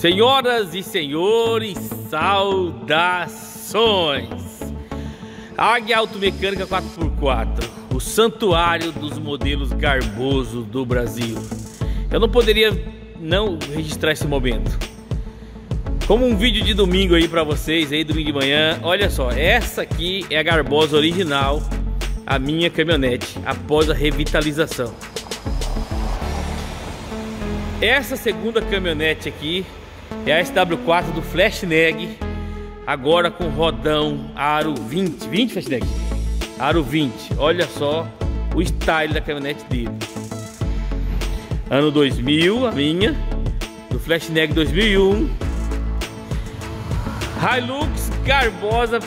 Senhoras e senhores, saudações! Águia Automecânica 4x4, o santuário dos modelos garboso do Brasil. Eu não poderia não registrar esse momento. Como um vídeo de domingo aí para vocês, aí domingo de manhã. Olha só, essa aqui é a garbosa original, a minha caminhonete, após a revitalização. Essa segunda caminhonete aqui é a SW4 do Flash Neg agora com rodão aro 20, 20 Flashneg? Aro 20, olha só o style da caminhonete dele. Ano 2000, a minha, do Flash Neg 2001. Hilux Garbosa,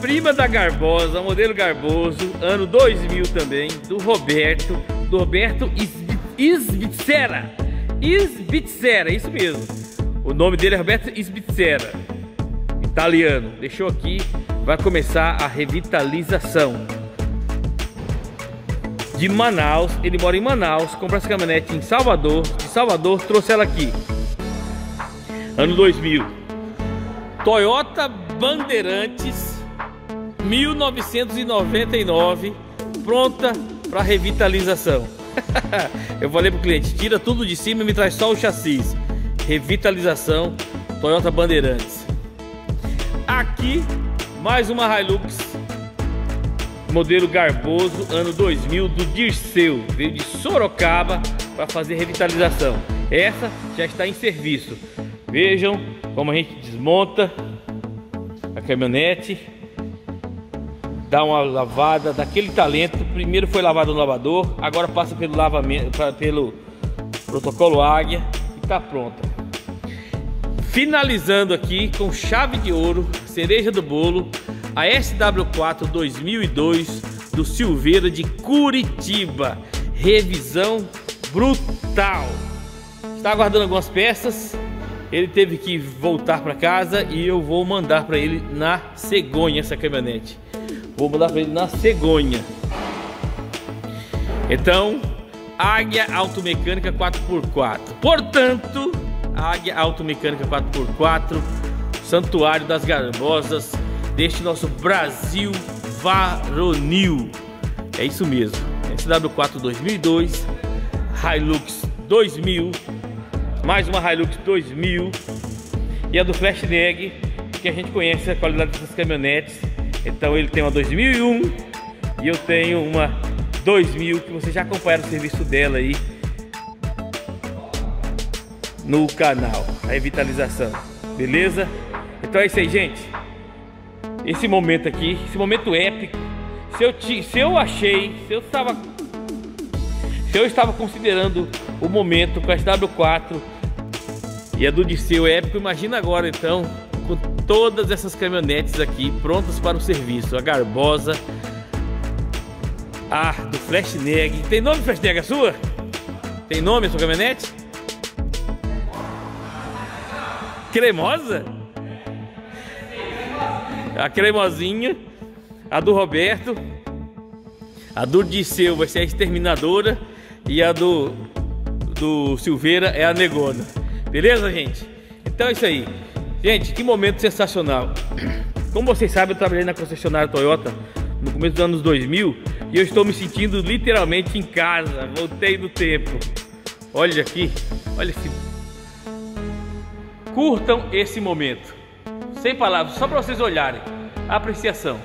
prima da Garbosa, modelo Garboso, ano 2000 também, do Roberto, do Roberto Isbitsera. Isbitsera, isso mesmo. O nome dele é Roberto Isbitzera, italiano. Deixou aqui, vai começar a revitalização. De Manaus, ele mora em Manaus, comprou essa caminhonete em Salvador. De Salvador, trouxe ela aqui. Ano 2000. Toyota Bandeirantes 1999, pronta para revitalização. eu falei pro cliente, tira tudo de cima e me traz só o chassi. Revitalização Toyota Bandeirantes. Aqui, mais uma Hilux modelo Garboso, ano 2000, do Dirceu. Veio de Sorocaba para fazer revitalização. Essa já está em serviço. Vejam como a gente desmonta a caminhonete dá uma lavada daquele talento. Primeiro foi lavado no lavador, agora passa pelo lavamento, pelo protocolo Águia e está pronta. Finalizando aqui com chave de ouro, cereja do bolo, a SW4 2002 do Silveira de Curitiba. Revisão brutal. Está aguardando algumas peças. Ele teve que voltar para casa e eu vou mandar para ele na cegonha essa caminhonete. Vou mudar para ele na cegonha. Então, Águia Automecânica 4x4. Portanto, Águia Automecânica 4x4, Santuário das Garbosas, deste nosso Brasil varonil. É isso mesmo. SW4 2002, Hilux 2000, mais uma Hilux 2000 e a do Flashneг, que a gente conhece a qualidade dessas caminhonetes então ele tem uma 2001 e eu tenho uma 2000 que vocês já acompanharam o serviço dela aí no canal, a revitalização, beleza? Então é isso aí, gente. Esse momento aqui, esse momento épico, se eu, te, se eu achei, se eu estava se eu estava considerando o momento com a SW4 e a do Disseu épico, imagina agora então com todas essas caminhonetes aqui prontas para o serviço. A Garbosa, a do Flashneг. Tem nome Flashneг a sua? Tem nome a sua caminhonete? Cremosa? A cremosinha, a do Roberto, a do Disseu vai ser a exterminadora e a do, do Silveira é a negona. Beleza, gente? Então é isso aí. Gente, que momento sensacional. Como vocês sabem, eu trabalhei na concessionária Toyota no começo dos anos 2000 e eu estou me sentindo literalmente em casa. Voltei no tempo. Olha aqui, olha esse. Curtam esse momento. Sem palavras, só para vocês olharem. Apreciação.